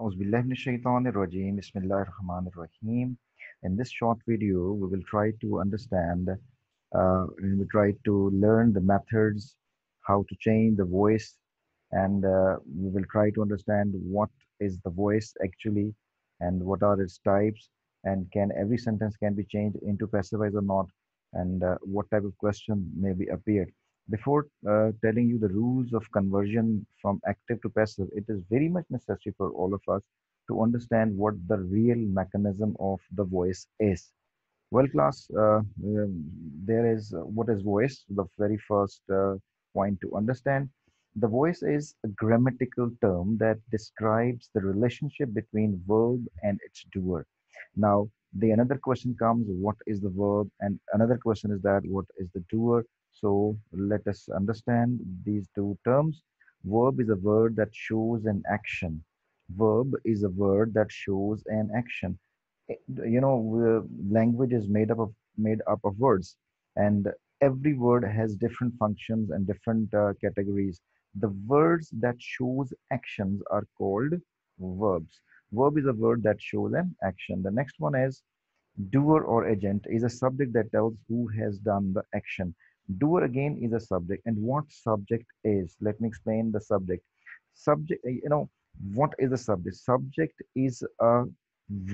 In this short video, we will try to understand, uh, we will try to learn the methods, how to change the voice, and uh, we will try to understand what is the voice actually, and what are its types, and can every sentence can be changed into passivized or not, and uh, what type of question may be appeared. Before uh, telling you the rules of conversion from active to passive, it is very much necessary for all of us to understand what the real mechanism of the voice is. Well, class, uh, um, there is uh, what is voice, the very first uh, point to understand. The voice is a grammatical term that describes the relationship between verb and its doer. Now, the another question comes, what is the verb? And another question is that, what is the doer? So let us understand these two terms. Verb is a word that shows an action. Verb is a word that shows an action. Eh, you know language is made up of made up of words and every word has different functions and different uh, categories. The words that shows actions are called verbs. Verb is a word that shows an action. The next one is doer or agent is a subject that tells who has done the action doer again is a subject and what subject is? Let me explain the subject. Subject you know what is the subject? Subject is a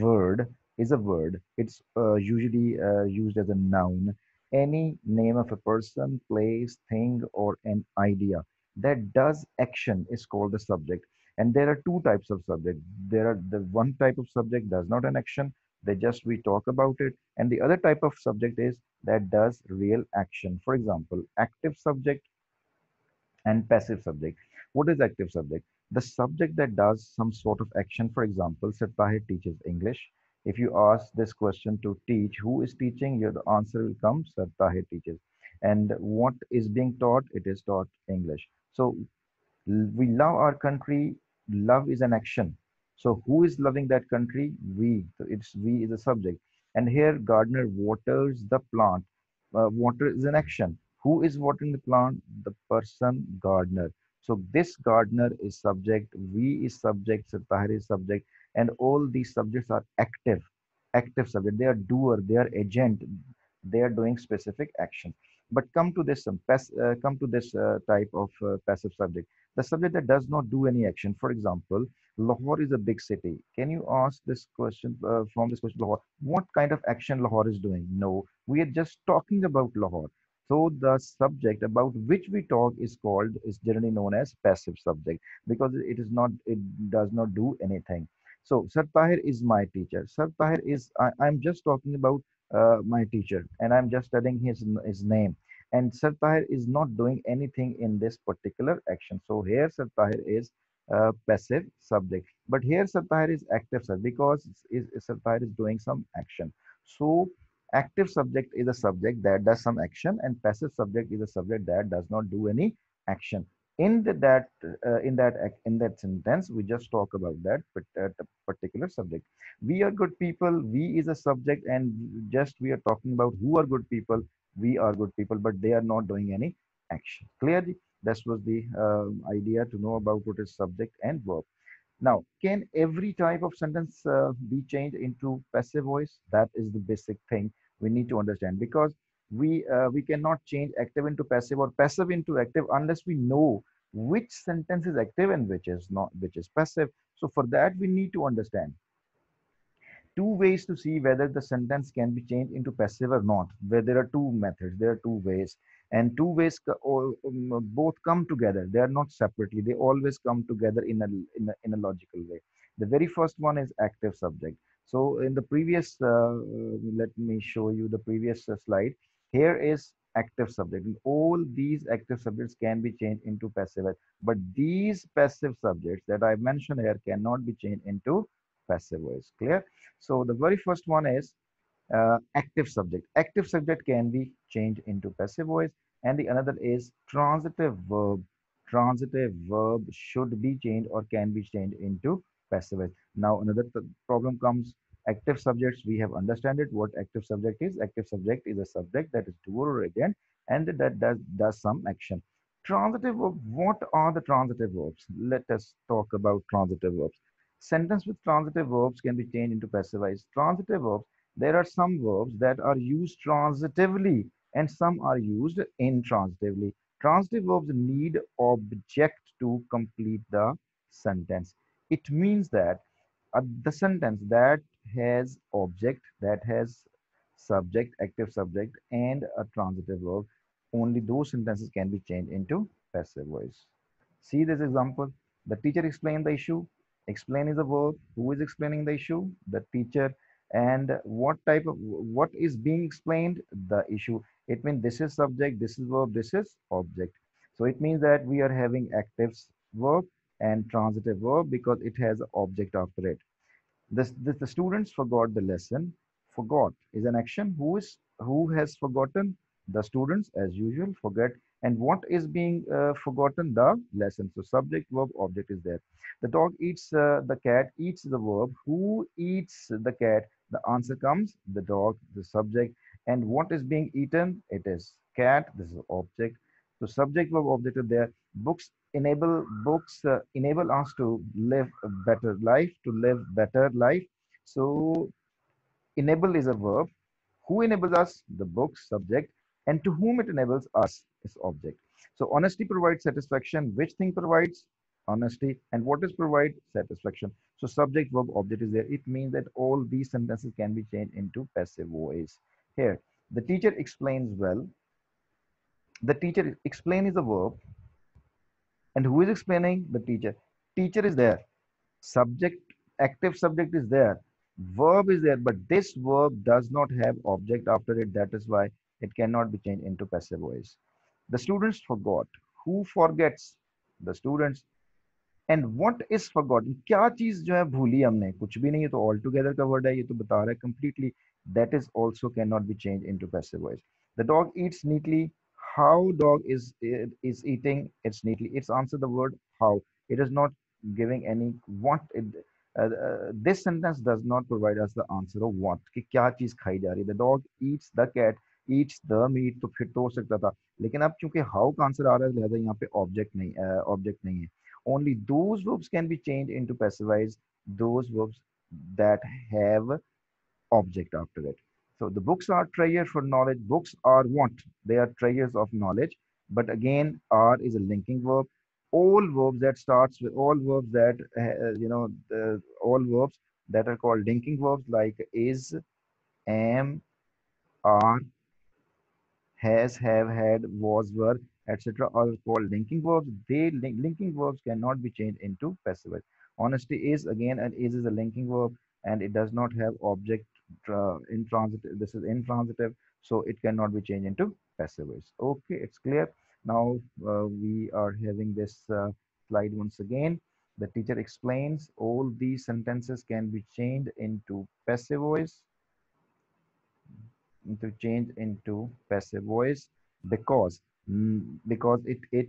word is a word. It's uh, usually uh, used as a noun. Any name of a person place thing or an idea that does action is called the subject. And there are two types of subject. There are the one type of subject does not an action they just we talk about it and the other type of subject is that does real action for example active subject and passive subject what is active subject the subject that does some sort of action. For example, Sir Tahir teaches English. If you ask this question to teach, who is teaching? Your answer will come, Sir Tahir teaches. And what is being taught? It is taught English. So we love our country. Love is an action. So who is loving that country? We. So it's we is a subject. And here gardener waters the plant. Uh, water is an action. Who is watering the plant? The person gardener. So this gardener is subject, we is subject, Sir Tahir is subject, and all these subjects are active, active subject. They are doer, they are agent, they are doing specific action. But come to this, um, pass, uh, come to this uh, type of uh, passive subject. The subject that does not do any action. For example, Lahore is a big city. Can you ask this question uh, from this question, Lahore? What kind of action Lahore is doing? No, we are just talking about Lahore. So the subject about which we talk is called, is generally known as passive subject because it is not, it does not do anything. So Sir Tahir is my teacher. Sir Tahir is, I, am just talking about uh, my teacher and I'm just telling his, his name. And Sir Tahir is not doing anything in this particular action. So here Sir Tahir is uh, passive subject. But here Tahir is active subject because is, Sir Tahir is doing some action. So active subject is a subject that does some action and passive subject is a subject that does not do any action in the, that uh, in that in that sentence we just talk about that particular subject we are good people we is a subject and just we are talking about who are good people we are good people but they are not doing any action clearly this was the uh, idea to know about what is subject and verb now, can every type of sentence uh, be changed into passive voice? That is the basic thing we need to understand because we uh, we cannot change active into passive or passive into active unless we know which sentence is active and which is not, which is passive. So for that, we need to understand two ways to see whether the sentence can be changed into passive or not. Where there are two methods, there are two ways and two ways um, both come together. They are not separately. They always come together in a, in a in a logical way. The very first one is active subject. So in the previous uh, let me show you the previous uh, slide. Here is active subject. And all these active subjects can be changed into passive but these passive subjects that i mentioned here cannot be changed into passive voice clear? So the very first one is uh, active subject. Active subject can be changed into passive voice and the another is transitive verb. Transitive verb should be changed or can be changed into passive voice. Now another problem comes active subjects we have understood it what active subject is active subject is a subject that is doer or agent and that does does some action transitive verb what are the transitive verbs let us talk about transitive verbs Sentence with transitive verbs can be changed into passive voice. Transitive verbs, there are some verbs that are used transitively and some are used intransitively. Transitive verbs need object to complete the sentence. It means that uh, the sentence that has object, that has subject, active subject, and a transitive verb, only those sentences can be changed into passive voice. See this example. The teacher explained the issue. Explain is a verb. Who is explaining the issue? The teacher. And what type of what is being explained? The issue. It means this is subject, this is verb, this is object. So it means that we are having active verb and transitive verb because it has object after it. This, this, the students forgot the lesson. Forgot is an action. Who is who has forgotten? The students, as usual, forget. And what is being uh, forgotten? The lesson. So subject, verb, object is there. The dog eats uh, the cat. Eats the verb. Who eats the cat? The answer comes the dog, the subject. And what is being eaten? It is cat. This is object. So subject, verb, object are there. Books enable books uh, enable us to live a better life to live better life so enable is a verb who enables us the book subject and to whom it enables us is object so honesty provides satisfaction which thing provides honesty and what is provide satisfaction so subject verb object is there it means that all these sentences can be changed into passive voice here the teacher explains well the teacher explain is a verb and who is explaining? The teacher. Teacher is there. Subject, active subject is there. Verb is there, but this verb does not have object after it. That is why it cannot be changed into passive voice. The students forgot. Who forgets? The students. And what is forgotten क्या चीज जो है भूली हमने कुछ भी नहीं है तो ऑल टुगेदर का वर्ड है ये तो बता रहा है completely that is also can not be change in to passive voice the dog Yeats neatly how dog is is eating it's neatly it's answer the word how it is not giving any what it, uh, uh, this sentence does not provide us the answer of what कि क्या चीज खाई जा रही the dog eats the cat eats the meat तो फिर तो हो सकता था लेकिन अब क्योंकि how का आंसर आ रहा है लिहाजा यहाँ पे object नहीं uh, object नहीं है only those verbs can be changed into passive those verbs that have object after it so the books are treasures for knowledge. Books are what? They are treasures of knowledge. But again, are is a linking verb. All verbs that starts with all verbs that, uh, you know, the, all verbs that are called linking verbs like is, am, are, has, have, had, was, were, etc. are called linking verbs. They link, linking verbs cannot be changed into passive. Honesty is again and is is a linking verb and it does not have object uh, intransitive this is intransitive so it cannot be changed into passive voice okay it's clear now uh, we are having this uh, slide once again the teacher explains all these sentences can be changed into passive voice to change into passive voice because because it it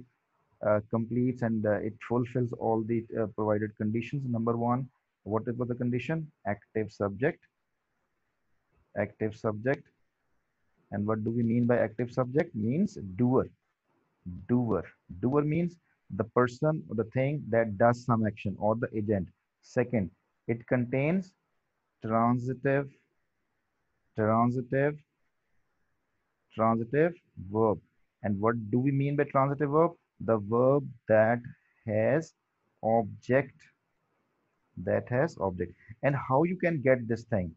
uh, completes and uh, it fulfills all the uh, provided conditions. Number one what is the condition? Active subject. Active subject. And what do we mean by active subject? Means doer. Doer. Doer means the person or the thing that does some action or the agent. Second it contains transitive transitive transitive verb and what do we mean by transitive verb? The verb that has object that has object. And how you can get this thing?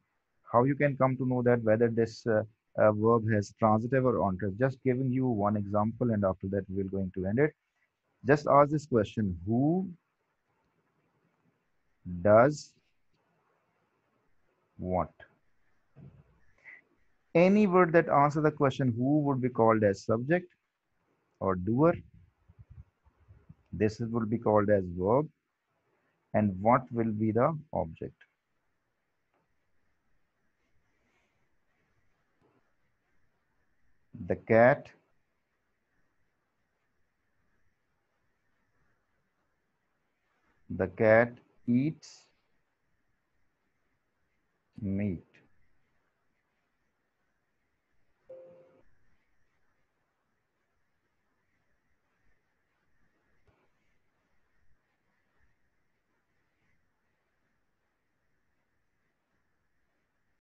How you can come to know that whether this uh, uh, verb has transitive or onto just giving you one example and after that we're going to end it. Just ask this question. Who does what any word that answer the question who would be called as subject or doer? This will be called as verb. And what will be the object? The cat. The cat eats meat